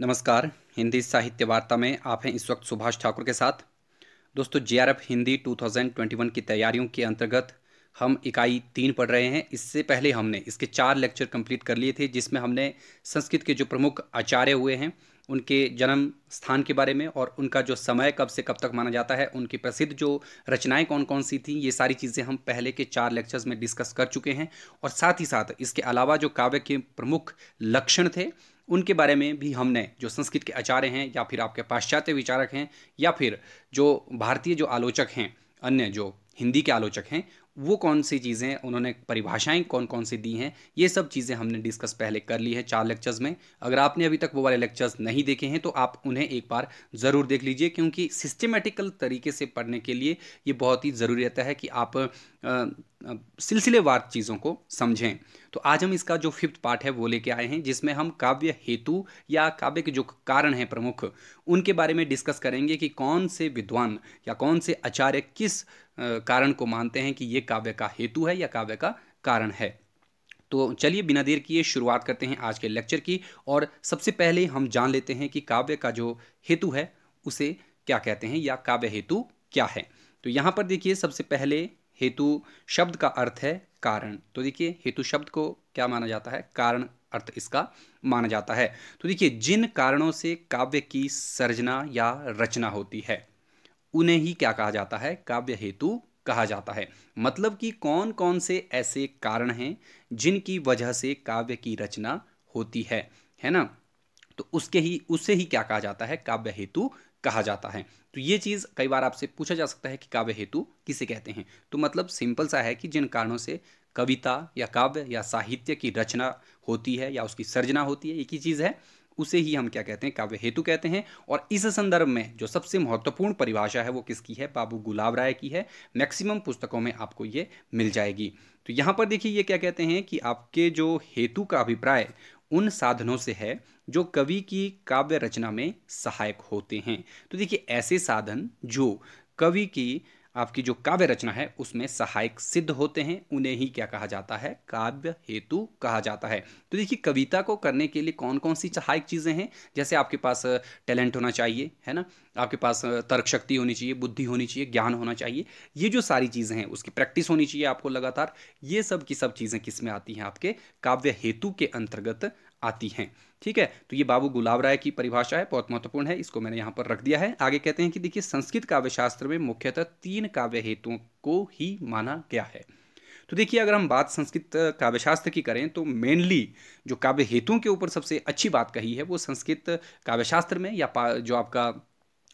नमस्कार, हिंदी साहित्य वार्ता में आप हैं इस वक्त सुभाष ठाकुर के साथ। दोस्तों जेआरएफ हिंदी 2021 की तैयारियों के अंतर्गत हम इकाई तीन पढ़ रहे हैं। इससे पहले हमने इसके चार लेक्चर कंप्लीट कर लिए थे, जिसमें हमने संस्कृत के जो प्रमुख आचार्य हुए हैं, उनके जन्म स्थान के बारे में और उनका जो समय कब से कब तक माना जाता है, उनकी प्रसिद्ध जो रचनाएँ कौन कौन सी थी, ये सारी चीज़ें हम पहले के चार लेक्चर्स में डिस्कस कर चुके हैं। और साथ ही साथ इसके अलावा जो काव्य के प्रमुख लक्षण थे उनके बारे में भी हमने जो संस्कृत के आचार्य हैं या फिर आपके पाश्चात्य विचारक हैं या फिर जो भारतीय जो आलोचक हैं, अन्य जो हिंदी के आलोचक हैं, वो कौन सी चीज़ें उन्होंने परिभाषाएँ कौन कौन सी दी हैं, ये सब चीज़ें हमने डिस्कस पहले कर ली है चार लेक्चर्स में। अगर आपने अभी तक वो वाले लेक्चर्स नहीं देखे हैं तो आप उन्हें एक बार ज़रूर देख लीजिए, क्योंकि सिस्टमेटिकल तरीके से पढ़ने के लिए ये बहुत ही ज़रूरी रहता है कि आप सिलसिलेवार चीज़ों को समझें। तो आज हम इसका जो फिफ्थ पार्ट है, वो लेके आए हैं, जिसमें हम काव्य हेतु या काव्य के जो कारण हैं प्रमुख, उनके बारे में डिस्कस करेंगे कि कौन से विद्वान या कौन से आचार्य किस कारण को मानते हैं कि ये काव्य का हेतु है या काव्य का कारण है। तो चलिए बिना देर किए शुरुआत करते हैं आज के लेक्चर की, और सबसे पहले हम जान लेते हैं कि काव्य का जो हेतु है, उसे क्या कहते हैं या काव्य हेतु क्या है। तो यहाँ पर देखिए, सबसे पहले हेतु शब्द का अर्थ है कारण। तो देखिए, हेतु शब्द को क्या माना जाता है? कारण अर्थ इसका माना जाता है। तो देखिए, जिन कारणों से काव्य की सर्जना या रचना होती है, उन्हें ही क्या कहा जाता है? काव्य हेतु कहा जाता है। मतलब कि कौन कौन से ऐसे कारण हैं, जिनकी वजह से काव्य की रचना होती है। है ना? तो उसके ही उसे ही क्या कहा जाता है? काव्य हेतु कहा जाता है। तो ये चीज़ कई बार आपसे पूछा जा सकता है कि काव्य हेतु किसे कहते हैं। तो मतलब सिंपल सा है कि जिन कारणों से कविता या काव्य या साहित्य की रचना होती है या उसकी सर्जना होती है, एक ही चीज़ है, उसे ही हम क्या कहते हैं, काव्य हेतु कहते हैं। और इस संदर्भ में जो सबसे महत्वपूर्ण परिभाषा है वो किसकी है? बाबू गुलाब राय की है। मैक्सिमम पुस्तकों में आपको ये मिल जाएगी। तो यहाँ पर देखिए ये क्या कहते हैं कि आपके जो हेतु का अभिप्राय उन साधनों से है जो कवि की काव्य रचना में सहायक होते हैं। तो देखिए ऐसे साधन जो कवि की आपकी जो काव्य रचना है, उसमें सहायक सिद्ध होते हैं, उन्हें ही क्या कहा जाता है? काव्य हेतु कहा जाता है। तो देखिए, कविता को करने के लिए कौन कौन सी सहायक चीज़ें हैं? जैसे आपके पास टैलेंट होना चाहिए, है ना? आपके पास तर्क शक्ति होनी चाहिए, बुद्धि होनी चाहिए, ज्ञान होना चाहिए। ये जो सारी चीज़ें हैं, उसकी प्रैक्टिस होनी चाहिए आपको लगातार। ये सब की सब चीज़ें किसमें आती हैं आपके? काव्य हेतु के अंतर्गत आती हैं। ठीक है? तो ये बाबू गुलाब राय की परिभाषा है, बहुत महत्वपूर्ण है, इसको मैंने यहाँ पर रख दिया है। आगे कहते हैं कि देखिए, संस्कृत काव्य शास्त्र में मुख्यतः तीन काव्य हेतुओं को ही माना गया है। तो देखिए, अगर हम बात संस्कृत काव्यशास्त्र की करें तो मेनली जो काव्य हेतुओं के ऊपर सबसे अच्छी बात कही है, वो संस्कृत काव्यशास्त्र में या जो आपका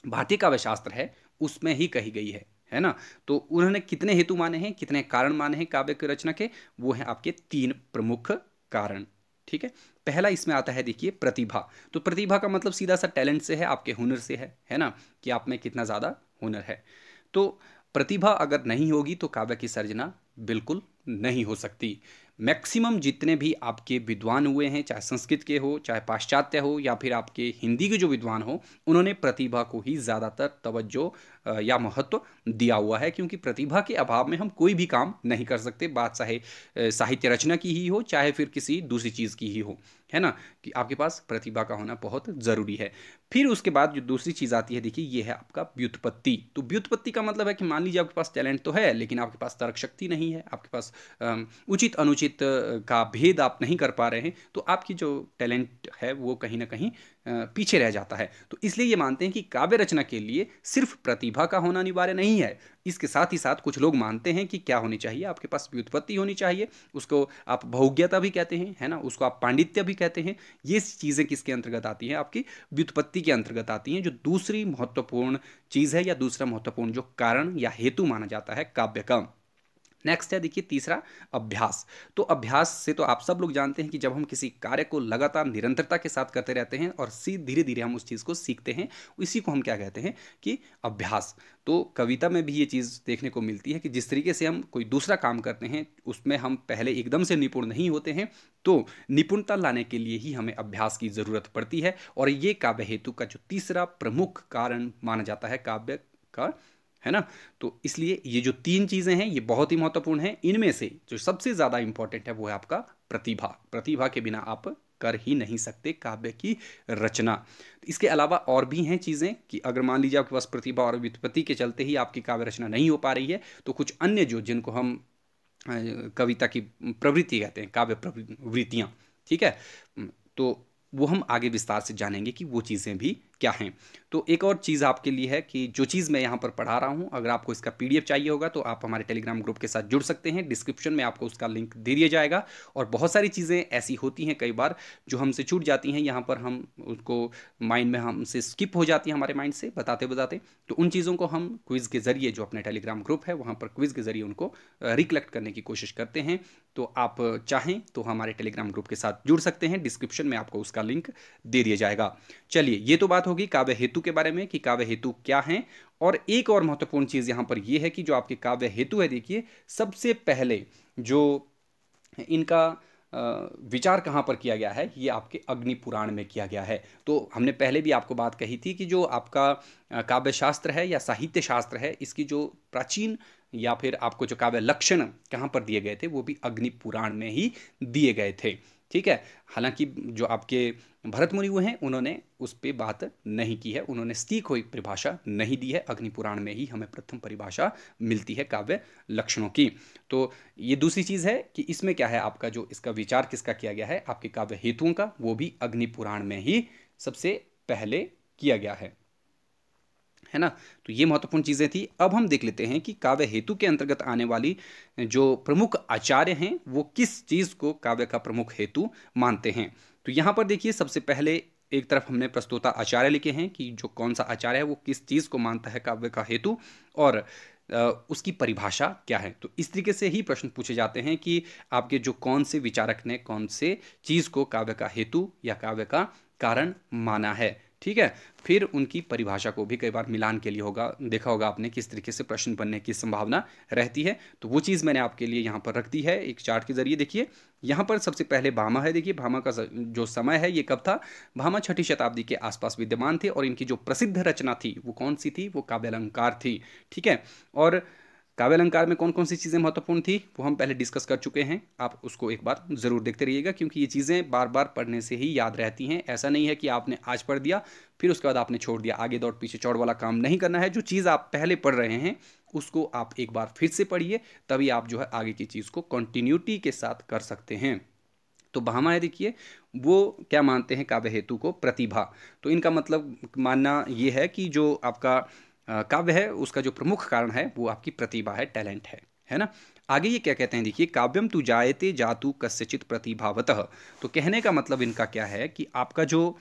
भारतीय काव्यशास्त्र है, उसमें ही कही गई है। है ना? तो उन्होंने कितने हेतु माने हैं, कितने कारण माने हैं काव्य की रचना के, वो हैं आपके तीन प्रमुख कारण। ठीक है? पहला इसमें आता है, देखिए, प्रतिभा। तो प्रतिभा का मतलब सीधा सा टैलेंट से है, आपके हुनर से है है ना? कि आप में कितना ज़्यादा हुनर है। तो प्रतिभा अगर नहीं होगी तो काव्य की सर्जना बिल्कुल नहीं हो सकती। मैक्सिमम जितने भी आपके विद्वान हुए हैं, चाहे संस्कृत के हो, चाहे पाश्चात्य हो, या फिर आपके हिंदी के जो विद्वान हो, उन्होंने प्रतिभा को ही ज़्यादातर तवज्जो या महत्व दिया हुआ है, क्योंकि प्रतिभा के अभाव में हम कोई भी काम नहीं कर सकते, बात चाहे साहित्य रचना की ही हो, चाहे फिर किसी दूसरी चीज़ की ही हो, है ना? कि आपके पास प्रतिभा का होना बहुत ज़रूरी है। फिर उसके बाद जो दूसरी चीज़ आती है, देखिए, ये है आपका व्युत्पत्ति। तो व्युत्पत्ति का मतलब है कि मान लीजिए आपके पास टैलेंट तो है, लेकिन आपके पास तर्क शक्ति नहीं है, आपके पास उचित अनुचित का भेद आप नहीं कर पा रहे हैं तो आपकी जो टैलेंट है, वो कहीं ना कहीं पीछे रह जाता है। तो इसलिए ये मानते हैं कि काव्य रचना के लिए सिर्फ़ प्रतिभा का होना अनिवार्य नहीं है। इसके साथ ही साथ कुछ लोग मानते हैं कि क्या होनी चाहिए, आपके पास व्युत्पत्ति होनी चाहिए, उसको आप बहुज्ञता भी कहते हैं, है ना? उसको आप पांडित्य भी कहते हैं। ये चीज़ें किसके अंतर्गत आती हैं? आपकी व्युत्पत्ति के अंतर्गत आती हैं, जो दूसरी महत्वपूर्ण चीज़ है या दूसरा महत्वपूर्ण जो कारण या हेतु माना जाता है काव्य का नेक्स्ट है, देखिए तीसरा, अभ्यास। तो अभ्यास से तो आप सब लोग जानते हैं कि जब हम किसी कार्य को लगातार निरंतरता के साथ करते रहते हैं और सी धीरे धीरे हम उस चीज़ को सीखते हैं इसी को हम क्या कहते हैं कि अभ्यास। तो कविता में भी ये चीज़ देखने को मिलती है कि जिस तरीके से हम कोई दूसरा काम करते हैं, उसमें हम पहले एकदम से निपुण नहीं होते हैं तो निपुणता लाने के लिए ही हमें अभ्यास की ज़रूरत पड़ती है और ये काव्य हेतु का जो तीसरा प्रमुख कारण माना जाता है, काव्य का है ना? तो इसलिए ये जो तीन चीज़ें हैं, ये बहुत ही महत्वपूर्ण हैं। इनमें से जो सबसे ज़्यादा इंपॉर्टेंट है, वो है आपका प्रतिभा। प्रतिभा के बिना आप कर ही नहीं सकते काव्य की रचना। इसके अलावा और भी हैं चीज़ें कि अगर मान लीजिए आपके पास प्रतिभा और व्युत्पत्ति के चलते ही आपकी काव्य रचना नहीं हो पा रही है तो कुछ अन्य जो, जिनको हम कविता की प्रवृत्ति कहते हैं, काव्य प्रवृत्तियाँ, ठीक है? तो वो हम आगे विस्तार से जानेंगे कि वो चीज़ें भी क्या हैं? तो एक और चीज़ आपके लिए है कि जो चीज़ मैं यहाँ पर पढ़ा रहा हूँ, अगर आपको इसका पीडीएफ चाहिए होगा तो आप हमारे टेलीग्राम ग्रुप के साथ जुड़ सकते हैं। डिस्क्रिप्शन में आपको उसका लिंक दे दिया जाएगा और बहुत सारी चीज़ें ऐसी होती हैं कई बार जो हमसे छूट जाती हैं। यहाँ पर हम उसको माइंड में हमसे स्किप हो जाती है हमारे माइंड से बताते बताते। तो उन चीज़ों को हम क्विज़ के ज़रिए जो अपने टेलीग्राम ग्रुप है, वहाँ पर क्विज़ के ज़रिए उनको रिकलेक्ट करने की कोशिश करते हैं। तो आप चाहें तो हमारे टेलीग्राम ग्रुप के साथ जुड़ सकते हैं। डिस्क्रिप्शन में आपको उसका लिंक दे दिया जाएगा। चलिए, ये तो बात होगी काव्य हेतु के बारे में कि काव्य हेतु क्या हैं। और एक और महत्वपूर्ण चीज़ यहाँ पर यह है कि जो आपके काव्य हेतु है, देखिए, सबसे पहले जो इनका विचार कहाँ पर किया गया है, ये आपके अग्नि पुराण में किया गया है। तो हमने पहले भी आपको बात कही थी कि जो आपका काव्य शास्त्र है या साहित्य शास्त्र है, इसकी जो प्राचीन या फिर आपको जो काव्य लक्षण कहाँ पर दिए गए थे, वो भी अग्नि पुराण में ही दिए गए थे। ठीक है? हालाँकि जो आपके भरत मुनि हुए हैं, उन्होंने उस पर बात नहीं की है। उन्होंने स्टीक हुई परिभाषा नहीं दी है। अग्नि पुराण में ही हमें प्रथम परिभाषा मिलती है काव्य लक्षणों की। तो ये दूसरी चीज़ है कि इसमें क्या है? आपका जो इसका विचार किसका किया गया है? आपके काव्य हेतुओं का, वो भी अग्नि पुराण में ही सबसे पहले किया गया है। है ना? तो ये महत्वपूर्ण चीज़ें थी। अब हम देख लेते हैं कि काव्य हेतु के अंतर्गत आने वाली जो प्रमुख आचार्य हैं, वो किस चीज़ को काव्य का प्रमुख हेतु मानते हैं? तो यहाँ पर देखिए, सबसे पहले एक तरफ़ हमने प्रस्तुता आचार्य लिखे हैं कि जो कौन सा आचार्य है, वो किस चीज़ को मानता है काव्य का हेतु और उसकी परिभाषा क्या है? तो इस तरीके से ही प्रश्न पूछे जाते हैं कि आपके जो कौन से विचारक ने कौन से चीज़ को काव्य का हेतु या काव्य का कारण माना है। ठीक है? फिर उनकी परिभाषा को भी कई बार मिलान के लिए होगा, देखा होगा आपने किस तरीके से प्रश्न बनने की संभावना रहती है। तो वो चीज़ मैंने आपके लिए यहाँ पर रख दी है, एक चार्ट के ज़रिए। देखिए, यहाँ पर सबसे पहले भामा है। देखिए, भामा का जो समय है, ये कब था? भामा छठी शताब्दी के आसपास विद्यमान थे और इनकी जो प्रसिद्ध रचना थी, वो कौन सी थी? वो काव्य अलंकार थी, ठीक है? और काव्य अलंकार में कौन कौन सी चीज़ें महत्वपूर्ण थी, वो हम पहले डिस्कस कर चुके हैं। आप उसको एक बार ज़रूर देखते रहिएगा, क्योंकि ये चीज़ें बार बार पढ़ने से ही याद रहती हैं। ऐसा नहीं है कि आपने आज पढ़ दिया, फिर उसके बाद आपने छोड़ दिया। आगे दौड़, पीछे चौड़ वाला काम नहीं करना है। जो चीज़ आप पहले पढ़ रहे हैं, उसको आप एक बार फिर से पढ़िए, तभी आप जो है आगे की चीज़ को कंटिन्यूटी के साथ कर सकते हैं। तो है देखिए, वो क्या मानते हैं काव्य हेतु को? प्रतिभा। तो इनका मतलब मानना ये है कि जो आपका काव्य है, उसका जो प्रमुख कारण है, वो आपकी प्रतिभा है, टैलेंट है है ना? आगे ये क्या कहते हैं, देखिए, काव्यम तू जायते जातु कस्यचित प्रतिभावत। तो कहने का मतलब इनका क्या है कि आपका जो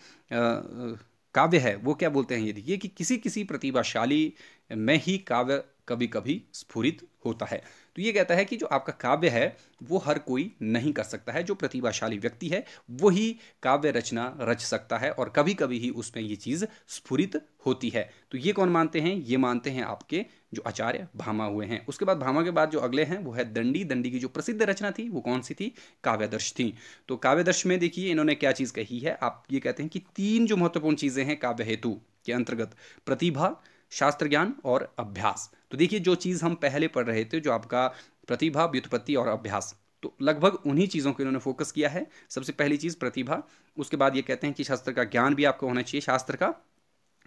काव्य है, वो क्या बोलते हैं ये, देखिए, कि किसी किसी प्रतिभाशाली में ही काव्य कभी कभी स्फुरित होता है। तो ये कहता है कि जो आपका काव्य है, वो हर कोई नहीं कर सकता है। जो प्रतिभाशाली व्यक्ति है, वही काव्य रचना रच सकता है और कभी कभी ही उसमें ये चीज़ स्फुरित होती है। तो ये कौन मानते हैं? ये मानते हैं आपके जो आचार्य भामा हुए हैं। उसके बाद भामा के बाद जो अगले हैं, वो है दंडी। दंडी की जो प्रसिद्ध रचना थी, वो कौन सी थी? काव्यदर्श थी। तो काव्यदर्श में देखिए, इन्होंने क्या चीज़ कही है? आप ये कहते हैं कि तीन जो महत्वपूर्ण चीज़ें हैं काव्य हेतु के अंतर्गत, प्रतिभा शास्त्र ज्ञान और अभ्यास। तो देखिए, जो चीज़ हम पहले पढ़ रहे थे, जो आपका प्रतिभा, व्युत्पत्ति और अभ्यास तो लगभग उन्हीं चीज़ों को इन्होंने फोकस किया है। सबसे पहली चीज़ प्रतिभा, उसके बाद ये कहते हैं कि शास्त्र का ज्ञान भी आपको होना चाहिए, शास्त्र का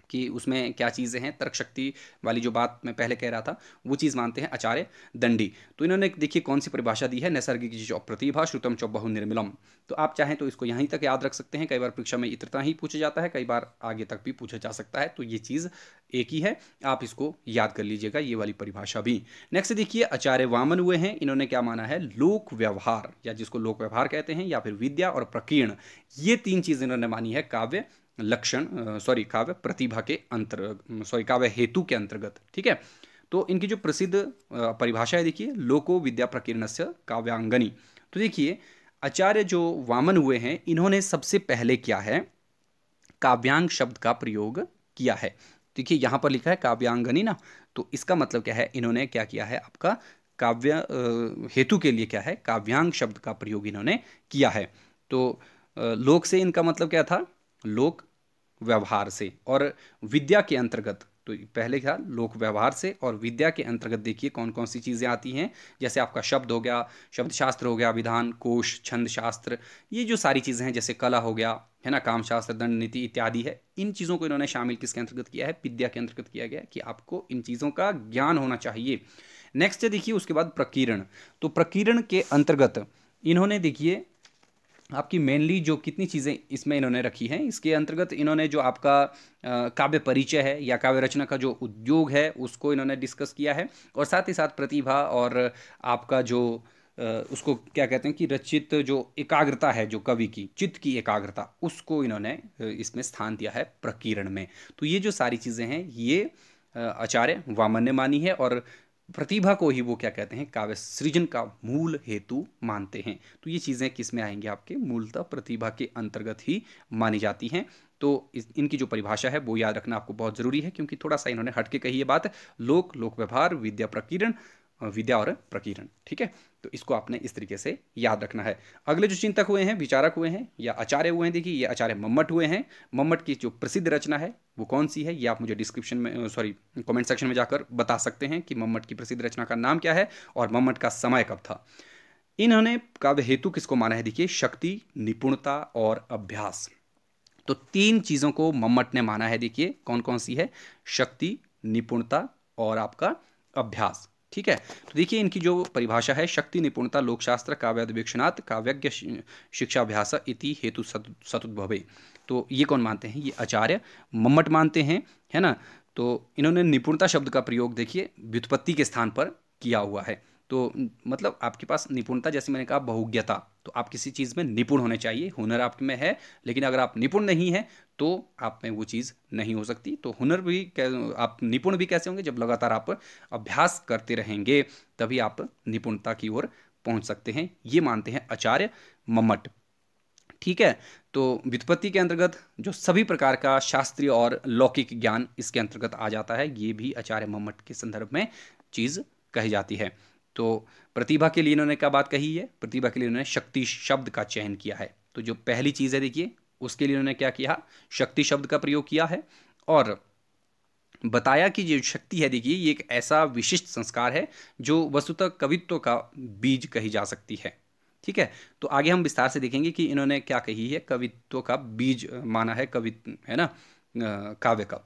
कि उसमें क्या चीज़ें हैं, तर्क शक्ति वाली जो बात मैं पहले कह रहा था, वो चीज़ मानते हैं आचार्य दंडी। तो इन्होंने देखिए कौन सी परिभाषा दी है, नैसर्गिक चौ प्रतिभा, श्रुतम चौ बहु निर्मलम। तो आप चाहें तो इसको यहीं तक याद रख सकते हैं, कई बार परीक्षा में इतना ही पूछा जाता है, कई बार आगे तक भी पूछा जा सकता है तो ये चीज़ एक ही है, आप इसको याद कर लीजिएगा, ये वाली परिभाषा भी। नेक्स्ट देखिए, आचार्य वामन हुए हैं, इन्होंने क्या माना है, लोक व्यवहार, या जिसको लोक व्यवहार कहते हैं, या फिर विद्या और प्रकीर्ण, ये तीन चीज़ इन्होंने मानी है, काव्य लक्षण सॉरी, काव्य प्रतिभा के अंतर, सॉरी, काव्य हेतु के अंतर्गत, ठीक है? तो इनकी जो प्रसिद्ध परिभाषा है देखिए, लोको विद्या प्रकीर्ण से काव्यांगनी। तो देखिए, आचार्य जो वामन हुए हैं, इन्होंने सबसे पहले क्या है? काव्यांग शब्द का प्रयोग किया है। देखिए, यहाँ पर लिखा है काव्यांगनी ना? तो इसका मतलब क्या है? इन्होंने क्या किया है? आपका काव्य हेतु के लिए क्या है? काव्यांग शब्द का प्रयोग इन्होंने किया है। तो लोक से इनका मतलब क्या था? लोक व्यवहार से और विद्या के अंतर्गत। तो पहले क्या लोक व्यवहार से और विद्या के अंतर्गत देखिए कौन कौन सी चीज़ें आती हैं। जैसे आपका शब्द हो गया शब्द शास्त्र हो गया, विधान, कोश छंद शास्त्र ये जो सारी चीज़ें हैं, जैसे कला हो गया, है ना काम शास्त्र दंड नीति इत्यादि है, इन चीज़ों को इन्होंने शामिल किसके अंतर्गत किया है? विद्या के अंतर्गत किया गया कि आपको इन चीज़ों का ज्ञान होना चाहिए। नेक्स्ट देखिए उसके बाद प्रकीर्ण। तो प्रकीर्ण के अंतर्गत इन्होंने देखिए आपकी मेनली जो कितनी चीज़ें इसमें इन्होंने रखी हैं, इसके अंतर्गत इन्होंने जो आपका काव्य परिचय है या काव्य रचना का जो उद्योग है, उसको इन्होंने डिस्कस किया है। और साथ ही साथ प्रतिभा और आपका जो उसको क्या कहते हैं कि रचित जो एकाग्रता है, जो कवि की, चित्त की एकाग्रता, उसको इन्होंने इसमें स्थान दिया है प्रकीर्ण में। तो ये जो सारी चीज़ें हैं, ये आचार्य वामन्य मानी है और प्रतिभा को ही वो क्या कहते हैं, काव्य सृजन का मूल हेतु मानते हैं। तो ये चीज़ें किसमें आएँगी आपके? मूलतः प्रतिभा के अंतर्गत ही मानी जाती हैं। तो इस, इनकी जो परिभाषा है, वो याद रखना आपको बहुत ज़रूरी है, क्योंकि थोड़ा सा इन्होंने हटके कही ये बात। लोक लोक व्यवहार, विद्या प्रकीर्ण विद्या और प्रकीर्ण ठीक है? तो इसको आपने इस तरीके से याद रखना है। अगले जो चिंतक हुए हैं, विचारक हुए हैं, या आचार्य हुए हैं, देखिए, ये आचार्य मम्मट हुए हैं। मम्मट की जो प्रसिद्ध रचना है, वो कौन सी है? ये आप मुझे डिस्क्रिप्शन में सॉरी कमेंट सेक्शन में जाकर बता सकते हैं कि मम्मट की प्रसिद्ध रचना का नाम क्या है और मम्मट का समय कब था। इन्होंने काव्य हेतु किसको माना है? देखिए, शक्ति, निपुणता और अभ्यास। तो तीन चीज़ों को मम्मट ने माना है, देखिए कौन कौन सी है? शक्ति, निपुणता और आपका अभ्यास। ठीक है? तो देखिए, इनकी जो परिभाषा है, शक्ति, निपुणता, लोकशास्त्र काव्यादिवेक्षणात् काव्यज्ञ शिक्षाभ्यास इति हेतु सतुद्भवे। तो ये कौन मानते हैं? ये आचार्य मम्मट मानते हैं, है ना? तो इन्होंने निपुणता शब्द का प्रयोग, देखिए, व्युत्पत्ति के स्थान पर किया हुआ है। तो मतलब आपके पास निपुणता, जैसे मैंने कहा, बहुज्ञता। तो आप किसी चीज़ में निपुण होने चाहिए। हुनर आप में है, लेकिन अगर आप निपुण नहीं है तो आप में वो चीज़ नहीं हो सकती। तो हुनर भी आप निपुण भी कैसे होंगे? जब लगातार आप अभ्यास करते रहेंगे, तभी आप निपुणता की ओर पहुँच सकते हैं। ये मानते हैं आचार्य मम्मट। ठीक है? तो व्युत्पत्ति के अंतर्गत जो सभी प्रकार का शास्त्रीय और लौकिक ज्ञान इसके अंतर्गत आ जाता है। ये भी आचार्य मम्मट के संदर्भ में चीज़ कही जाती है। तो प्रतिभा के लिए इन्होंने क्या बात कही है? प्रतिभा के लिए इन्होंने शक्ति शब्द का चयन किया है। तो जो पहली चीज़ है देखिए, उसके लिए उन्होंने क्या किया? शक्ति शब्द का प्रयोग किया है। और बताया कि जो शक्ति है देखिए, ये एक ऐसा विशिष्ट संस्कार है जो वस्तुतः कवित्व का बीज कही जा सकती है। ठीक है? तो आगे हम विस्तार से देखेंगे कि इन्होंने क्या कही है। कवित्व का बीज माना है कवि है ना? काव्य का।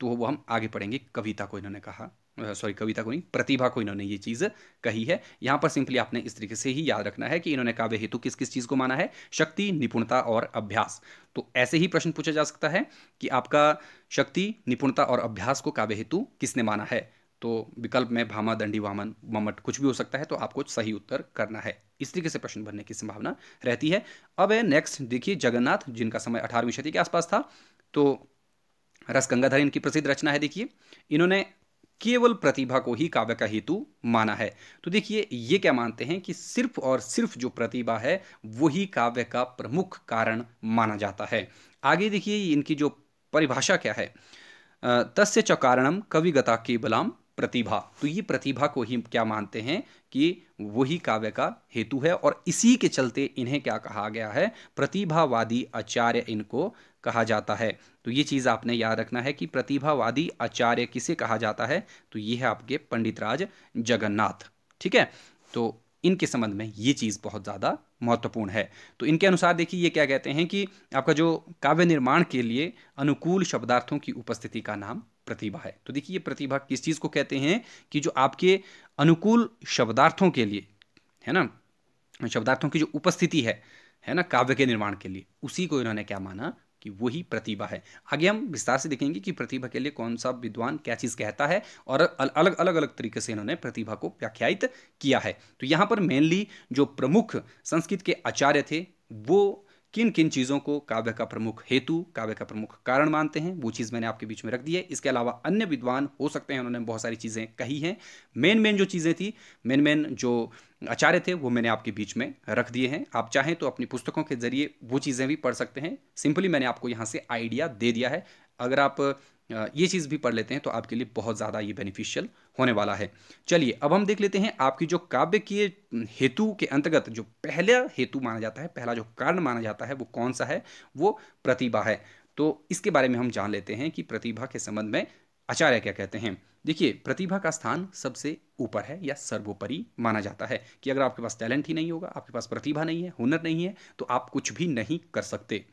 तो वो हम आगे पढ़ेंगे, कविता को इन्होंने कहा। सॉरी कविता को नहीं, प्रतिभा को इन्होंने ये चीज़ कही है। यहाँ पर सिंपली आपने इस तरीके से ही याद रखना है कि इन्होंने काव्य हेतु किस किस चीज़ को माना है? शक्ति, निपुणता और अभ्यास। तो ऐसे ही प्रश्न पूछा जा सकता है कि आपका शक्ति, निपुणता और अभ्यास को काव्य हेतु किसने माना है? तो विकल्प में भामा, दंडी, वामन ममट कुछ भी हो सकता है तो आपको सही उत्तर करना है। इस तरीके से प्रश्न बनने की संभावना रहती है। अब है नेक्स्ट देखिए, जगन्नाथ, जिनका समय अठारहवीं सदी के आसपास था तो रस गंगाधर इनकी प्रसिद्ध रचना है, देखिए। इन्होंने केवल प्रतिभा को ही काव्य का हेतु माना है। तो देखिए, ये क्या मानते हैं कि सिर्फ़ और सिर्फ़ जो प्रतिभा है, वही काव्य का प्रमुख कारण माना जाता है। आगे देखिए, इनकी जो परिभाषा क्या है? तस्य च कारणम कविगता केवलाम प्रतिभा। तो ये प्रतिभा को ही क्या मानते हैं कि वही काव्य का हेतु है और इसी के चलते इन्हें क्या कहा गया है? प्रतिभावादी आचार्य इनको कहा जाता है। तो ये चीज़ आपने याद रखना है कि प्रतिभावादी आचार्य किसे कहा जाता है? तो ये है आपके पंडित राज जगन्नाथ। ठीक है? तो इनके संबंध में ये चीज़ बहुत ज़्यादा महत्वपूर्ण है। तो इनके अनुसार देखिए ये क्या कहते हैं कि आपका जो काव्य निर्माण के लिए अनुकूल शब्दार्थों की उपस्थिति का नाम प्रतिभा है। तो देखिए ये प्रतिभा किस चीज़ को कहते हैं कि जो आपके अनुकूल शब्दार्थों के लिए, है ना? शब्दार्थों की जो उपस्थिति है है ना? काव्य के निर्माण के लिए, उसी को इन्होंने क्या माना कि वही प्रतिभा है। आगे हम विस्तार से देखेंगे कि प्रतिभा के लिए कौन सा विद्वान क्या चीज़ कहता है और अलग अलग अलग तरीके से इन्होंने प्रतिभा को व्याख्यायित किया है। तो यहाँ पर मेनली जो प्रमुख संस्कृत के आचार्य थे, वो किन किन चीज़ों को काव्य का प्रमुख हेतु, काव्य का प्रमुख कारण मानते हैं, वो चीज़ मैंने आपके बीच में रख दी है। इसके अलावा अन्य विद्वान हो सकते हैं, उन्होंने बहुत सारी चीज़ें कही हैं। मेन मेन जो चीज़ें थी मेन मेन जो आचार्य थे, वो मैंने आपके बीच में रख दिए हैं। आप चाहें तो अपनी पुस्तकों के ज़रिए वो चीज़ें भी पढ़ सकते हैं। सिंपली मैंने आपको यहाँ से आइडिया दे दिया है। अगर आप ये चीज़ भी पढ़ लेते हैं तो आपके लिए बहुत ज़्यादा ये बेनिफिशियल होने वाला है। चलिए, अब हम देख लेते हैं आपकी जो काव्य के हेतु के अंतर्गत जो पहला हेतु माना जाता है, पहला जो कारण माना जाता है, वो कौन सा है? वो प्रतिभा है। तो इसके बारे में हम जान लेते हैं कि प्रतिभा के संबंध में आचार्य क्या कहते हैं। देखिए, प्रतिभा का स्थान सबसे ऊपर है या सर्वोपरि माना जाता है कि अगर आपके पास टैलेंट ही नहीं होगा, आपके पास प्रतिभा नहीं है, हुनर नहीं है तो आप कुछ भी नहीं कर सकते।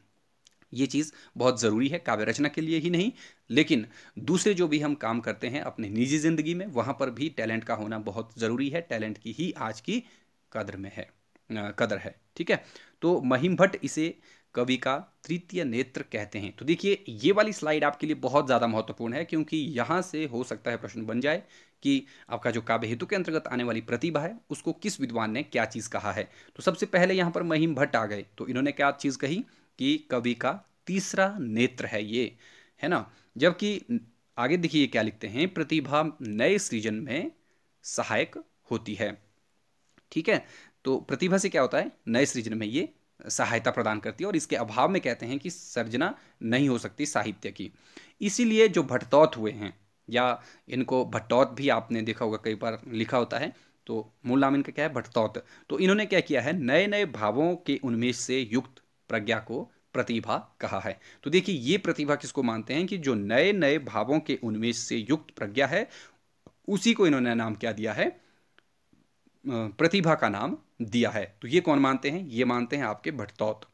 ये चीज़ बहुत ज़रूरी है, काव्य रचना के लिए ही नहीं, लेकिन दूसरे जो भी हम काम करते हैं अपनी निजी ज़िंदगी में, वहाँ पर भी टैलेंट का होना बहुत ज़रूरी है, टैलेंट की ही आज की कदर में है कदर है, ठीक है? तो महिम भट्ट इसे कवि का तृतीय नेत्र कहते हैं। तो देखिए, ये वाली स्लाइड आपके लिए बहुत ज़्यादा महत्वपूर्ण है, क्योंकि यहाँ से हो सकता है प्रश्न बन जाए कि आपका जो काव्य हेतु के अंतर्गत आने वाली प्रतिभा है, उसको किस विद्वान ने क्या चीज़ कहा है? तो सबसे पहले यहाँ पर महिम भट्ट आ गए तो इन्होंने क्या चीज़ कही? कि कवि का तीसरा नेत्र है ये, है ना? जबकि आगे देखिए क्या लिखते हैं, प्रतिभा नए सृजन में सहायक होती है। ठीक है? तो प्रतिभा से क्या होता है? नए सृजन में ये सहायता प्रदान करती है और इसके अभाव में कहते हैं कि सर्जना नहीं हो सकती साहित्य की। इसीलिए जो भटतौत हुए हैं, या इनको भट्टौत भी आपने देखा होगा, कई बार लिखा होता है तो मूल नाम इनका क्या है? भटतौत। तो इन्होंने क्या किया है? नए नए भावों के उन्मेष से युक्त प्रज्ञा को प्रतिभा कहा है। तो देखिए, ये प्रतिभा किसको मानते हैं कि जो नए नए भावों के उन्मेष से युक्त प्रज्ञा है, उसी को इन्होंने नाम क्या दिया है? प्रतिभा का नाम दिया है। तो ये कौन मानते हैं? ये मानते हैं आपके भट्टौत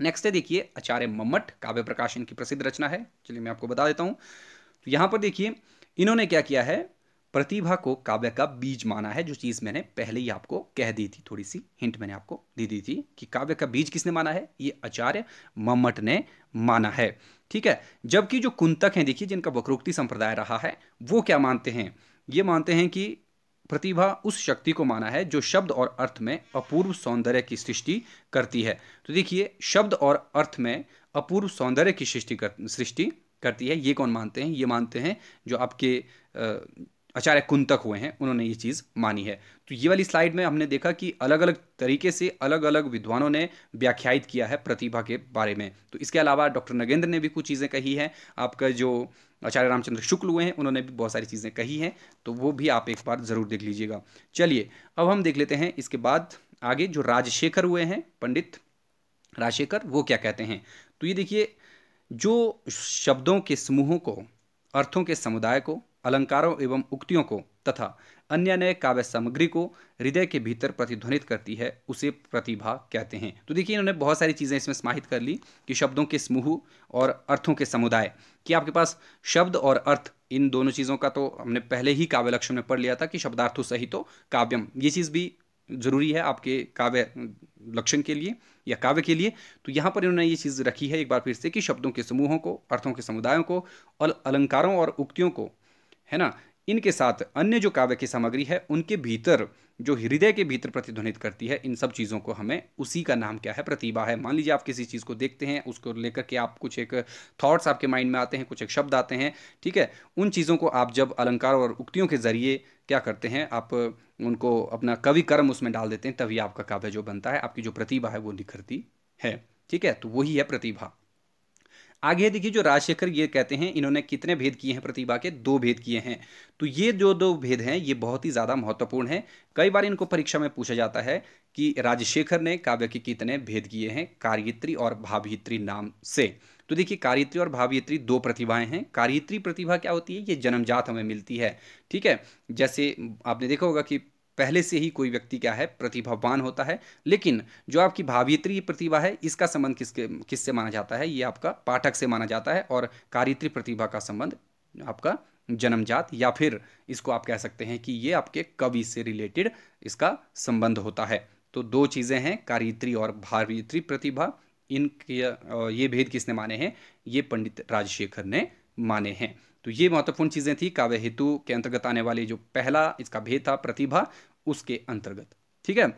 नेक्स्ट है, देखिए, आचार्य मम्मट काव्य प्रकाशन की प्रसिद्ध रचना है। चलिए, मैं आपको बता देता हूँ। तो यहाँ पर देखिए, इन्होंने क्या किया है? प्रतिभा को काव्य का बीज माना है, जो चीज़ मैंने पहले ही आपको कह दी थी, थोड़ी सी हिंट मैंने आपको दे दी थी कि काव्य का बीज किसने माना है? ये आचार्य मम्मट ने माना है। ठीक है, जबकि जो कुंतक हैं, देखिए, जिनका वक्रोक्ति संप्रदाय रहा है, वो क्या मानते हैं? ये मानते हैं कि प्रतिभा उस शक्ति को माना है, जो शब्द और अर्थ में अपूर्व सौंदर्य की सृष्टि करती है। तो देखिए, शब्द और अर्थ में अपूर्व सौंदर्य की सृष्टि कर, सृष्टि करती है। ये कौन मानते हैं? ये मानते हैं जो आपके आचार्य कुंतक हुए हैं, उन्होंने ये चीज़ मानी है। तो ये वाली स्लाइड में हमने देखा कि अलग अलग तरीके से अलग अलग विद्वानों ने व्याख्यायित किया है प्रतिभा के बारे में। तो इसके अलावा डॉक्टर नगेंद्र ने भी कुछ चीज़ें कही हैं। आपका जो आचार्य रामचंद्र शुक्ल हुए हैं, उन्होंने भी बहुत सारी चीज़ें कही हैं तो वो भी आप एक बार ज़रूर देख लीजिएगा। चलिए, अब हम देख लेते हैं इसके बाद आगे जो राजशेखर हुए हैं, पंडित राजशेखर, वो क्या कहते हैं? तो ये देखिए, जो शब्दों के समूहों को, अर्थों के समुदाय को अलंकारों एवं उक्तियों को तथा अन्य नए काव्य सामग्री को हृदय के भीतर प्रतिध्वनित करती है, उसे प्रतिभा कहते हैं। तो देखिए, इन्होंने बहुत सारी चीज़ें इसमें समाहित कर ली कि शब्दों के समूह और अर्थों के समुदाय। कि आपके पास शब्द और अर्थ, इन दोनों चीज़ों का तो हमने पहले ही काव्य लक्षण में पढ़ लिया था कि शब्दार्थो सही तो काव्यम। ये चीज़ भी ज़रूरी है आपके काव्य लक्षण के लिए या काव्य के लिए। तो यहाँ पर इन्होंने ये चीज़ रखी है एक बार फिर से कि शब्दों के समूहों को, अर्थों के समुदायों को और अलंकारों और उक्तियों को है ना? इनके साथ अन्य जो काव्य की सामग्री है, उनके भीतर, जो हृदय के भीतर प्रतिध्वनित करती है, इन सब चीज़ों को हमें उसी का नाम क्या है? प्रतिभा है। मान लीजिए आप किसी चीज़ को देखते हैं, उसको लेकर के आप कुछ एक थॉट्स आपके माइंड में आते हैं, कुछ एक शब्द आते हैं, ठीक है? उन चीज़ों को आप जब अलंकार और उक्तियों के ज़रिए क्या करते हैं, आप उनको अपना कवि कर्म उसमें डाल देते हैं, तभी आपका काव्य जो बनता है, आपकी जो प्रतिभा है, वो निखरती है। ठीक है? तो वही है प्रतिभा। आगे देखिए जो राजशेखर ये कहते हैं, इन्होंने कितने भेद किए हैं, प्रतिभा के दो भेद किए हैं। तो ये जो दो भेद हैं, ये बहुत ही ज़्यादा महत्वपूर्ण है। कई बार इनको परीक्षा में पूछा जाता है कि राजशेखर ने काव्य के कितने भेद किए हैं कार्यत्री और भाभित्री नाम से। तो देखिए कार्यत्री और भावित्री दो प्रतिभाएँ हैं। कार्यत्री प्रतिभा क्या होती है? ये जन्मजात हमें मिलती है। ठीक है? जैसे आपने देखा होगा कि पहले से ही कोई व्यक्ति क्या है, प्रतिभावान होता है, लेकिन जो आपकी भावित्री प्रतिभा है, इसका संबंध किसके, किससे माना जाता है, ये आपका पाठक से माना जाता है और कारित्री प्रतिभा का संबंध आपका जन्मजात या फिर इसको आप कह सकते हैं कि ये आपके कवि से रिलेटेड इसका संबंध होता है। तो दो चीज़ें हैं कारित्री और भावित्री प्रतिभा, इनके ये भेद किसने माने हैं, ये पंडित राजशेखर ने माने हैं। तो ये महत्वपूर्ण चीज़ें थी काव्य हेतु के अंतर्गत आने वाली जो पहला इसका भेद था, प्रतिभा, उसके अंतर्गत। ठीक है?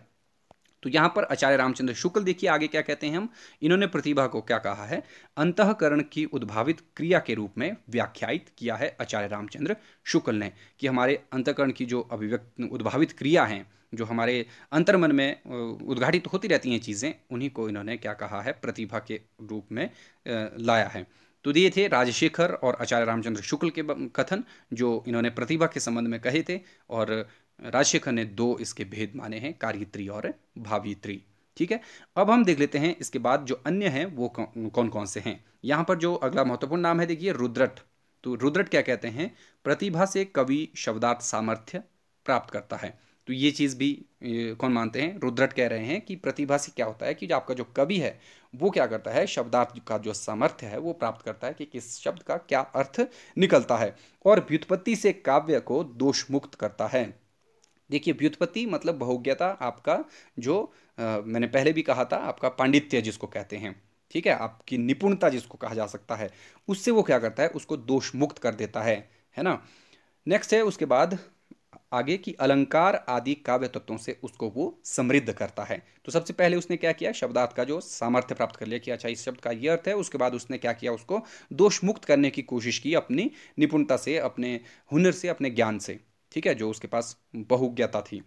तो यहाँ पर आचार्य रामचंद्र शुक्ल देखिए आगे क्या कहते हैं हम। इन्होंने प्रतिभा को क्या कहा है? अंतकरण की उद्भावित क्रिया के रूप में व्याख्यायित किया है आचार्य रामचंद्र शुक्ल ने कि हमारे अंतकरण की जो अभिव्यक्त, उद्भावित क्रिया हैं, जो हमारे अंतर्मन में उद्घाटित होती रहती हैं चीज़ें, उन्हीं को इन्होंने क्या कहा है? प्रतिभा के रूप में लाया है। तो ये थे राजशेखर और आचार्य रामचंद्र शुक्ल के कथन, जो इन्होंने प्रतिभा के संबंध में कहे थे और राजशेखर ने दो इसके भेद माने हैं, कार्यत्री और भावित्री ठीक है? अब हम देख लेते हैं इसके बाद जो अन्य हैं, वो कौन कौन से हैं? यहाँ पर जो अगला महत्वपूर्ण नाम है, देखिए, रुद्रट। तो रुद्रट क्या कहते हैं? प्रतिभा से कवि शब्दार्थ सामर्थ्य प्राप्त करता है। तो ये चीज़ भी कौन मानते हैं? रुद्रट कह रहे हैं कि प्रतिभा से क्या होता है कि जो आपका जो कवि है वो क्या करता है? शब्दार्थ का जो सामर्थ्य है वो प्राप्त करता है कि किस शब्द का क्या अर्थ निकलता है और व्युत्पत्ति से काव्य को दोष मुक्त करता है। देखिए व्युत्पत्ति मतलब बहुज्ञता आपका जो आ, मैंने पहले भी कहा था आपका पांडित्य जिसको कहते हैं ठीक है? आपकी निपुणता जिसको कहा जा सकता है उससे वो क्या करता है? उसको दोष मुक्त कर देता है है ना? नेक्स्ट है उसके बाद आगे की अलंकार आदि काव्य तत्वों से उसको वो समृद्ध करता है। तो सबसे पहले उसने क्या किया? शब्दार्थ का जो सामर्थ्य प्राप्त कर लिया कि अच्छा इस शब्द का ये अर्थ है। उसके बाद उसने क्या किया? उसको दोष मुक्त करने की कोशिश की अपनी निपुणता से, अपने हुनर से, अपने ज्ञान से। ठीक है, जो उसके पास बहुज्ञता थी।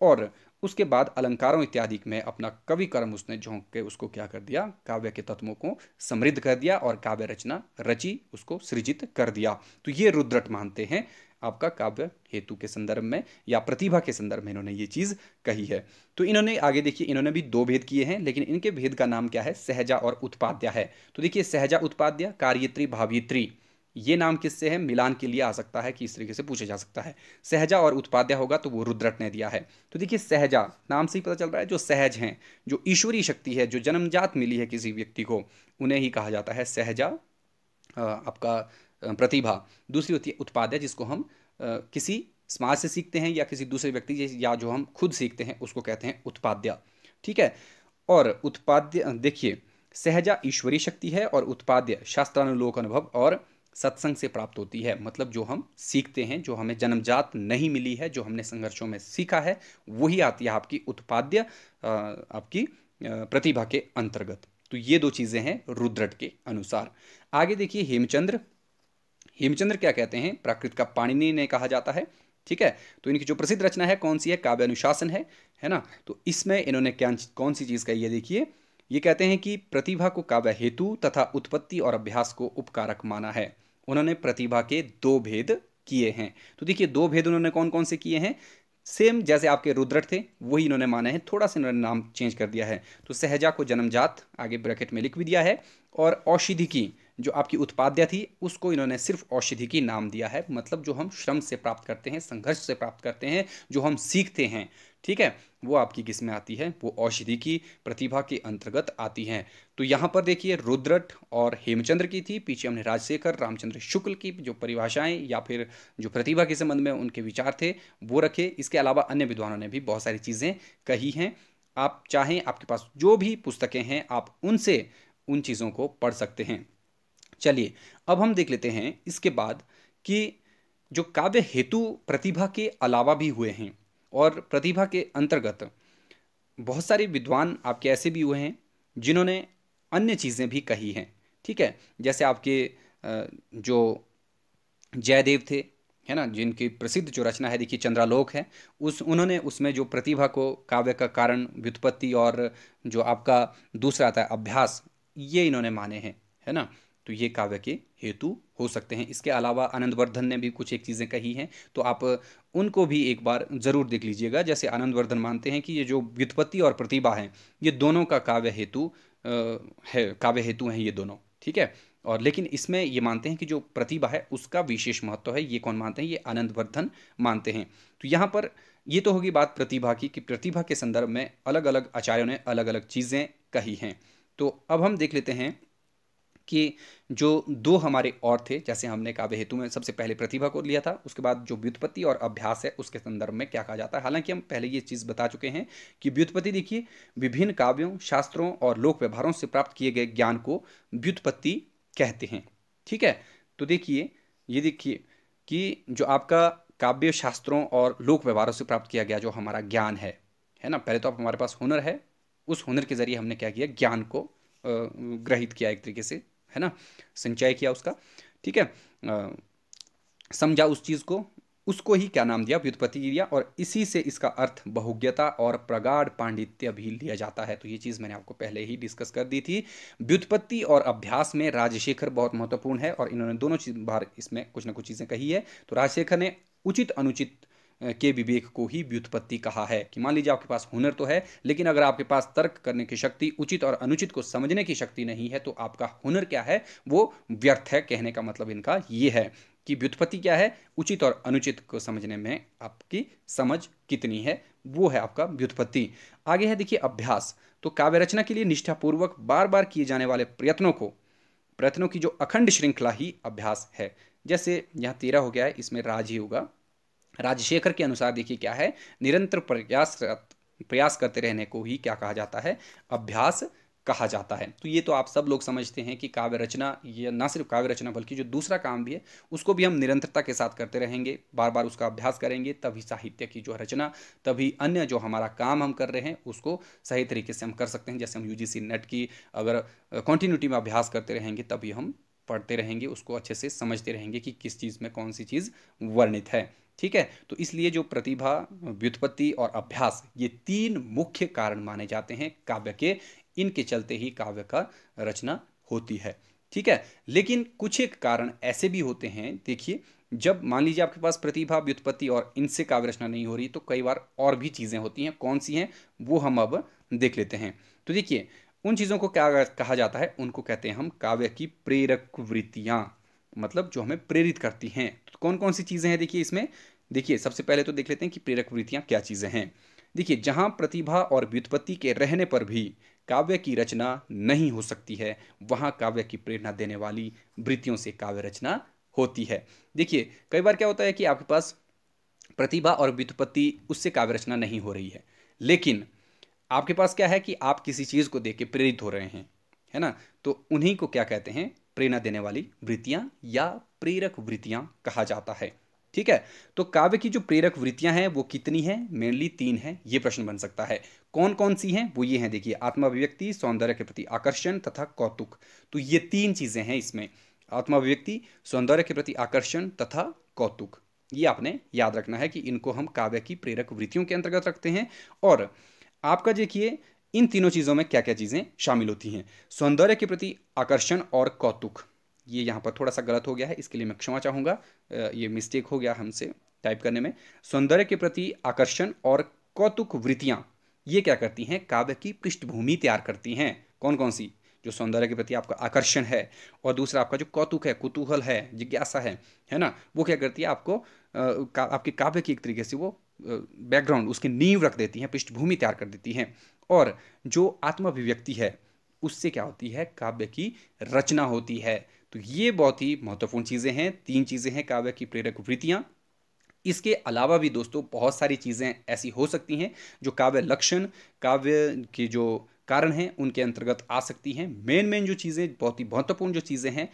और उसके बाद अलंकारों इत्यादि में अपना कवि कर्म उसने झोंक के उसको क्या कर दिया? काव्य के तत्वों को समृद्ध कर दिया और काव्य रचना रची, उसको सृजित कर दिया। तो ये रुद्रट मानते हैं आपका काव्य हेतु के संदर्भ में या प्रतिभा के संदर्भ में इन्होंने ये चीज़ कही है। तो इन्होंने, आगे देखिए, इन्होंने भी दो भेद किए हैं, लेकिन इनके भेद का नाम क्या है? सहजा और उत्पाद्य है। तो देखिए, सहजा, उत्पाद्य, कार्यत्री, भावित्री। ये नाम किससे है? मिलान के लिए आ सकता है कि इस तरीके से पूछा जा सकता है। सहजा और उत्पाद्य होगा तो वो रुद्रट ने दिया है। तो देखिए, सहजा, नाम से ही पता चल रहा है, जो सहज हैं, जो ईश्वरीय शक्ति है, जो जन्मजात मिली है किसी व्यक्ति को, उन्हें ही कहा जाता है सहजा आपका प्रतिभा। दूसरी होती है उत्पाद्य, जिसको हम किसी समाज से सीखते हैं या किसी दूसरे व्यक्ति या जो हम खुद सीखते हैं, उसको कहते हैं उत्पाद्य। ठीक है? और उत्पाद्य, देखिए, सहजा ईश्वरीय शक्ति है और उत्पाद्य शास्त्रानुलोक अनुभव और सत्संग से प्राप्त होती है। मतलब जो हम सीखते हैं, जो हमें जन्मजात नहीं मिली है, जो हमने संघर्षों में सीखा है, वही आती है आपकी उत्पाद्य आपकी प्रतिभा के अंतर्गत। तो ये दो चीज़ें हैं रुद्रट के अनुसार। आगे देखिए हेमचंद्र। हेमचंद्र क्या कहते हैं? प्राकृत का पाणिनि ने कहा जाता है, ठीक है? तो इनकी जो प्रसिद्ध रचना है, कौन सी है? काव्य अनुशासन है है ना? तो इसमें इन्होंने क्या, कौन सी चीज़ कही है? देखिए ये कहते हैं कि प्रतिभा को काव्य हेतु तथा उत्पत्ति और अभ्यास को उपकारक माना है। उन्होंने प्रतिभा के दो भेद किए हैं। तो देखिए, दो भेद उन्होंने कौन कौन से किए हैं? सेम जैसे आपके रुद्रट थे, वही इन्होंने माने हैं। थोड़ा सा इन्होंने नाम चेंज कर दिया है। तो सहजा को जन्मजात, आगे ब्रैकेट में लिख भी दिया है। और औषधि की जो आपकी उत्पाद्य थी, उसको इन्होंने सिर्फ़ औषधि की नाम दिया है मतलब जो हम श्रम से प्राप्त करते हैं, संघर्ष से प्राप्त करते हैं, जो हम सीखते हैं, ठीक है? वो आपकी किसमें आती है? वो औषधि की प्रतिभा के अंतर्गत आती हैं। तो यहाँ पर देखिए, रुद्रट और हेमचंद्र की थी, पीछे हमने राजशेखर, रामचंद्र शुक्ल की जो परिभाषाएँ, या फिर जो प्रतिभा के संबंध में उनके विचार थे, वो रखे। इसके अलावा अन्य विद्वानों ने भी बहुत सारी चीज़ें कही हैं। आप चाहें, आपके पास जो भी पुस्तकें हैं, आप उनसे उन चीज़ों को पढ़ सकते हैं। चलिए, अब हम देख लेते हैं इसके बाद कि जो काव्य हेतु प्रतिभा के अलावा भी हुए हैं और प्रतिभा के अंतर्गत बहुत सारे विद्वान आपके ऐसे भी हुए हैं जिन्होंने अन्य चीज़ें भी कही हैं, ठीक है? जैसे आपके जो जयदेव थे, है ना? जिनकी प्रसिद्ध जो रचना है, देखिए चंद्रालोक है, उस, उन्होंने उसमें जो प्रतिभा को, काव्य का कारण, व्युत्पत्ति और जो आपका दूसरा आता है अभ्यास, ये इन्होंने माने हैं, है ना? तो ये काव्य के हेतु हो सकते हैं। इसके अलावा आनंदवर्धन ने भी कुछ एक चीज़ें कही हैं तो आप उनको भी एक बार ज़रूर देख लीजिएगा। जैसे आनंदवर्धन मानते हैं कि ये जो व्युत्पत्ति और प्रतिभा है, ये दोनों का काव्य हेतु है, काव्य हेतु हैं ये दोनों, ठीक है? और लेकिन इसमें ये मानते हैं कि जो प्रतिभा है, उसका विशेष महत्व है, ये कौन मानते हैं? ये आनंदवर्धन मानते हैं। तो यहाँ पर ये तो होगी बात प्रतिभा की, कि प्रतिभा के संदर्भ में अलग अलग आचार्यों ने अलग अलग चीज़ें कही हैं। तो अब हम देख लेते हैं कि जो दो हमारे और थे, जैसे हमने काव्य हेतु में सबसे पहले प्रतिभा को लिया था, उसके बाद जो व्युत्पत्ति और अभ्यास है, उसके संदर्भ में क्या कहा जाता है। हालाँकि हम पहले ये चीज़ बता चुके हैं कि व्युत्पत्ति देखिए, विभिन्न काव्यों, शास्त्रों और लोक व्यवहारों से प्राप्त किए गए ज्ञान को व्युत्पत्ति कहते हैं। ठीक है? तो देखिए, ये देखिए कि जो आपका काव्य, शास्त्रों और लोक व्यवहारों से प्राप्त किया गया जो हमारा ज्ञान है है ना? पहले तो आप हमारे पास हुनर है, उस हुनर के ज़रिए हमने क्या किया? ज्ञान को ग्रहित किया एक तरीके से। है ना? संचय किया उसका। ठीक है? समझा उस चीज़ को। उसको ही क्या नाम दिया? व्युत्पत्ति दिया। और इसी से इसका अर्थ बहुज्ञता और प्रगाढ़ पांडित्य भी लिया जाता है। तो ये चीज़ मैंने आपको पहले ही डिस्कस कर दी थी। व्युत्पत्ति और अभ्यास में राजशेखर बहुत महत्वपूर्ण है और इन्होंने दोनों बार इसमें कुछ ना कुछ चीज़ें कही है। तो राजशेखर ने उचित अनुचित के विवेक को ही व्युत्पत्ति कहा है कि मान लीजिए आपके पास हुनर तो है, लेकिन अगर आपके पास तर्क करने की शक्ति, उचित और अनुचित को समझने की शक्ति नहीं है तो आपका हुनर क्या है? वो व्यर्थ है कहने का मतलब इनका ये है कि व्युत्पत्ति क्या है? उचित और अनुचित को समझने में आपकी समझ कितनी है? वो है आपका व्युत्पत्ति। आगे है देखिए अभ्यास। तो काव्य रचना के लिए निष्ठापूर्वक बार बार किए जाने वाले प्रयत्नों को, प्रयत्नों की जो अखंड श्रृंखला ही अभ्यास है। जैसे यहाँ तेरह हो गया है, इसमें राज ही होगा राजशेखर के अनुसार देखिए क्या है, निरंतर प्रयास प्रयास करते रहने को ही क्या कहा जाता है, अभ्यास कहा जाता है। तो ये तो आप सब लोग समझते हैं कि काव्य रचना, ये ना सिर्फ़ काव्य रचना बल्कि जो दूसरा काम भी है, उसको भी हम निरंतरता के साथ करते रहेंगे बार बार उसका अभ्यास करेंगे, तभी साहित्य की जो रचना, तभी अन्य जो हमारा काम हम कर रहे हैं, उसको सही तरीके से हम कर सकते हैं। जैसे हम यूजीसी नेट की अगर कॉन्टीन्यूटी में अभ्यास करते रहेंगे, तभी हम पढ़ते रहेंगे, उसको अच्छे से समझते रहेंगे कि किस चीज़ में कौन सी चीज़ वर्णित है, ठीक है? तो इसलिए जो प्रतिभा, व्युत्पत्ति और अभ्यास, ये तीन मुख्य कारण माने जाते हैं काव्य के। इनके चलते ही काव्य का रचना होती है, ठीक है? लेकिन कुछ एक कारण ऐसे भी होते हैं, देखिए, जब मान लीजिए आपके पास प्रतिभा, व्युत्पत्ति और इनसे काव्य रचना नहीं हो रही तो कई बार और भी चीज़ें होती हैं, कौन सी हैं, वो हम अब देख लेते हैं। तो देखिए उन चीज़ों को क्या कहा जाता है, उनको कहते हैं हम काव्य की प्रेरक वृत्तियाँ मतलब जो हमें प्रेरित करती हैं। तो कौन कौन सी चीज़ें हैं देखिए इसमें? देखिए, सबसे पहले तो देख लेते हैं कि प्रेरक वृत्तियाँ क्या चीज़ें हैं। देखिए, जहाँ प्रतिभा और व्युत्पत्ति के रहने पर भी काव्य की रचना नहीं हो सकती है, वहाँ काव्य की प्रेरणा देने वाली वृत्तियों से काव्य रचना होती है। देखिए, कई बार क्या होता है कि आपके पास प्रतिभा और व्युत्पत्ति, उससे काव्य रचना नहीं हो रही है। लेकिन आपके पास क्या है कि आप किसी चीज़ को देख के प्रेरित हो रहे हैं, है ना? तो उन्हीं को क्या कहते हैं? प्रेरणा देने वाली वृत्तियाँ या प्रेरक वृत्तियाँ कहा जाता है। ठीक है? तो काव्य की जो प्रेरक वृत्तियाँ हैं, वो कितनी हैं? मेनली तीन हैं। ये प्रश्न बन सकता है। कौन कौन सी हैं? वो ये हैं, देखिए, आत्माभिव्यक्ति, सौंदर्य के प्रति आकर्षण तथा कौतुक। तो ये तीन चीज़ें हैं इसमें। आत्माभिव्यक्ति, सौंदर्य के प्रति आकर्षण तथा कौतुक। ये आपने याद रखना है कि इनको हम काव्य की प्रेरक वृत्तियों के अंतर्गत रखते हैं और आपका देखिए, इन तीनों चीज़ों में क्या क्या चीज़ें शामिल होती हैं। सौंदर्य के प्रति आकर्षण और कौतुक। ये यहाँ पर थोड़ा सा गलत हो गया है, इसके लिए मैं क्षमा चाहूँगा। ये मिस्टेक हो गया हमसे टाइप करने में। सौंदर्य के प्रति आकर्षण और कौतुक वृत्तियाँ, ये क्या करती हैं? काव्य की पृष्ठभूमि तैयार करती हैं। कौन कौन सी? जो सौंदर्य के प्रति आपका आकर्षण है और दूसरा आपका जो कौतुक है, कुतूहल है, जिज्ञासा है है ना? वो क्या करती है आपको? आपके काव्य की एक तरीके से वो बैकग्राउंड उसकी नींव रख देती हैं, पृष्ठभूमि तैयार कर देती हैं। और जो आत्माभिव्यक्ति है, उससे क्या होती है? काव्य की रचना होती है। तो ये बहुत ही महत्वपूर्ण चीज़ें हैं। तीन चीज़ें हैं काव्य की प्रेरक वृत्तियाँ। इसके अलावा भी दोस्तों, बहुत सारी चीज़ें ऐसी हो सकती हैं, जो काव्य लक्षण, काव्य की जो कारण हैं, उनके अंतर्गत आ सकती हैं। मेन मेन जो चीज़ें, बहुत ही महत्वपूर्ण जो चीज़ें हैं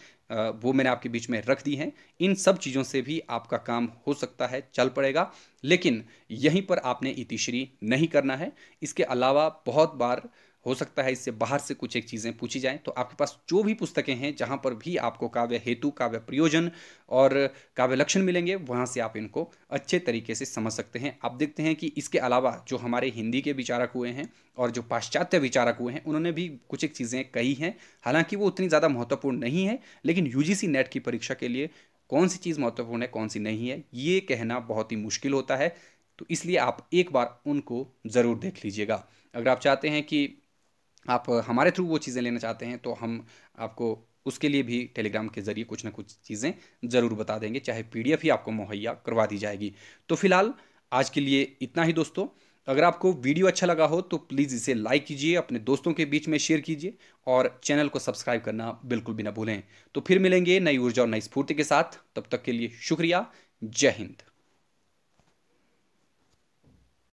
वो मैंने आपके बीच में रख दी हैं। इन सब चीज़ों से भी आपका काम हो सकता है, चल पड़ेगा। लेकिन यहीं पर आपने इतिश्री नहीं करना है। इसके अलावा बहुत बार हो सकता है इससे बाहर से कुछ एक चीज़ें पूछी जाएँ। तो आपके पास जो भी पुस्तकें हैं, जहाँ पर भी आपको काव्य हेतु, काव्य प्रयोजन और काव्य लक्षण मिलेंगे, वहाँ से आप इनको अच्छे तरीके से समझ सकते हैं। आप देखते हैं कि इसके अलावा जो हमारे हिंदी के विचारक हुए हैं और जो पाश्चात्य विचारक हुए हैं, उन्होंने भी कुछ एक चीज़ें कही हैं। हालाँकि वो उतनी ज़्यादा महत्वपूर्ण नहीं है, लेकिन यूजीसी नेट की परीक्षा के लिए कौन सी चीज़ महत्वपूर्ण है, कौन सी नहीं है, ये कहना बहुत ही मुश्किल होता है। तो इसलिए आप एक बार उनको ज़रूर देख लीजिएगा। अगर आप चाहते हैं कि आप हमारे थ्रू वो चीज़ें लेना चाहते हैं तो हम आपको उसके लिए भी टेलीग्राम के ज़रिए कुछ ना कुछ चीज़ें ज़रूर बता देंगे, चाहे पीडीएफ ही आपको मुहैया करवा दी जाएगी। तो फ़िलहाल आज के लिए इतना ही दोस्तों। अगर आपको वीडियो अच्छा लगा हो तो प्लीज़ इसे लाइक कीजिए, अपने दोस्तों के बीच में शेयर कीजिए, और चैनल को सब्सक्राइब करना बिल्कुल भी ना भूलें। तो फिर मिलेंगे नई ऊर्जा और नई स्फूर्ति के साथ। तब तक के लिए शुक्रिया। जय हिंद।